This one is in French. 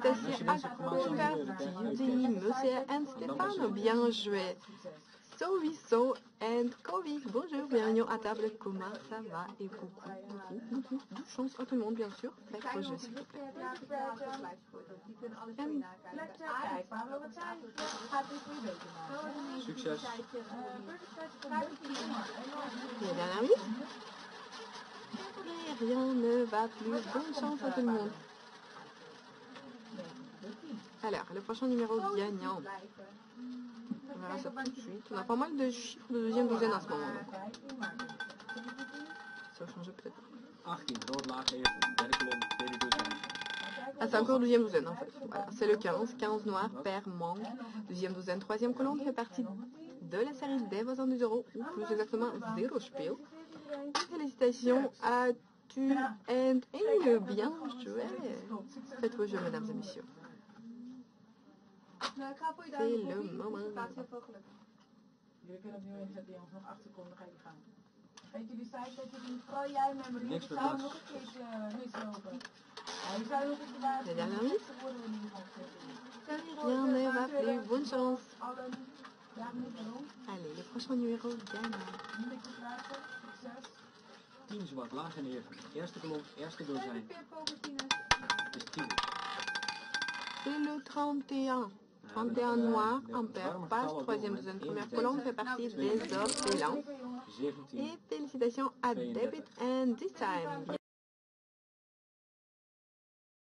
félicitations à Kokardi, Monsieur and Stefano. Bien joué. Sowieso and Kovic. Bonjour, bienvenue à table. Comment ça va Et beaucoup, beaucoup, beaucoup de chance à tout le monde, bien sûr. Faites vos jeux, s'il vous plaît. La dernière minute Et rien ne va plus. Bonne chance à tout le monde. Alors, le prochain numéro gagnant. On verra ça tout de suite. On a pas mal de chiffres de deuxième douzaine à ce moment. donc Ça va changer peut-être. 18, rood laag even. Derde kolom, tweede dozijn. Ah, c'est encore deuxième douzaine en fait. Voilà, c'est le 15. 15 noir, paire, manque. Deuxième douzaine, troisième colonne fait partie de la série des voisins du zéro, ou plus exactement zéro spiel. Félicitations à tu and Inge. Bien joué. Faites vos jeux, mesdames et messieurs. Nou, ik ga voor je daar. Hello, mama. Heel veel geluk. Jullie kunnen opnieuw inzetten, jongens. Nog acht seconden, ga je gaan. Weet jullie zei dat jullie, vooral jij en Marie, Niks zou nog een keertje eh, mislopen. Ja, je zou nog een keer waarschuwen. dat dan niet. Ja, nee, waar blijf woensdag? Ja, niet waarom. Allee, je was van je ik vragen, succes. 10 zwart, laag en eer. Eerste klok, eerste doel Het is 10. De 31. 31 noir, en paire, passe, troisième douzaine, première colonne fait partie des orphelins. 17. Et félicitations à David and This Time.